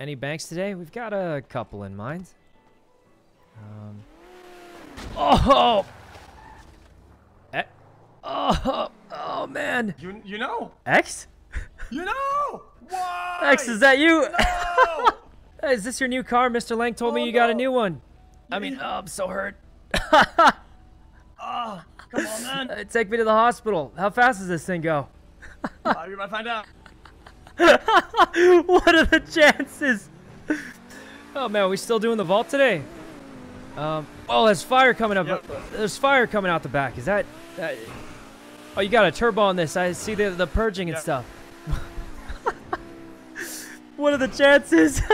Any banks today? We've got a couple in mind. Um. Oh. Eh. Oh. Oh man. You you know. X. You know. Why? X, is that you? No. Is this your new car? Mr. Lang told me Oh, you got a new one. I mean, oh, I'm so hurt. oh, come on, man. Take me to the hospital. How fast does this thing go? Uh, about to find out. what are the chances? Oh man, are we still doing the vault today? Um, oh, there's fire coming up. Yep. There's fire coming out the back. Is that, that? Oh, you got a turbo on this. I see the the purging and stuff. what are the chances?